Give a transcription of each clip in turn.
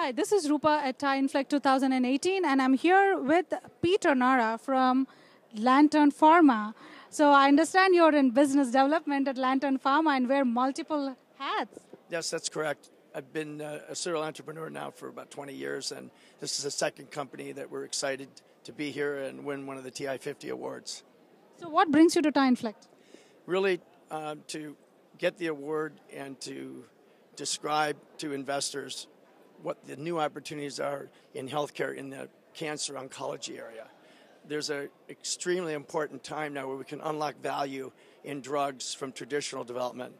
Hi, this is Rupa at TIE Inflect 2018, and I'm here with Peter Nara from Lantern Pharma. So I understand you're in business development at Lantern Pharma and wear multiple hats. Yes, that's correct. I've been uh, a serial entrepreneur now for about 20 years, and this is the second company that we're excited to be here and win one of the TiE 50 awards. So, what brings you to TIE Inflect? Really, uh, to get the award and to describe to investors what the new opportunities are in healthcare in the cancer oncology area. There's an extremely important time now where we can unlock value in drugs from traditional development,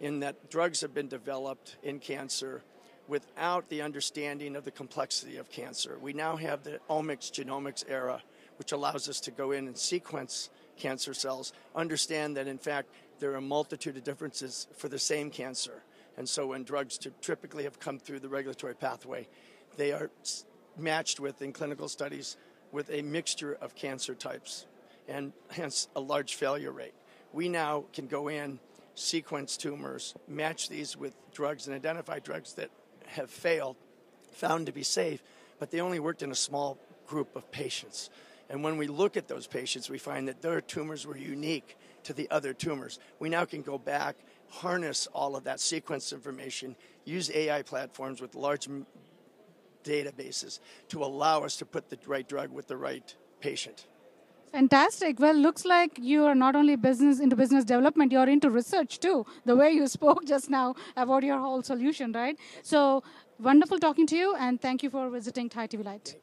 in that drugs have been developed in cancer without the understanding of the complexity of cancer. We now have the omics genomics era, which allows us to go in and sequence cancer cells, understand that in fact there are a multitude of differences for the same cancer. And so when drugs typically have come through the regulatory pathway, they are matched with, in clinical studies, with a mixture of cancer types and hence a large failure rate. We now can go in, sequence tumors, match these with drugs, and identify drugs that have failed, found to be safe, but they only worked in a small group of patients. And when we look at those patients, we find that their tumors were unique to the other tumors. We now can go back, harness all of that sequence information, use AI platforms with large databases to allow us to put the right drug with the right patient. Fantastic. Well, looks like you are not only business into business development, you're into research too. The way you spoke just now about your whole solution, right? So wonderful talking to you, and thank you for visiting TiE TV Light.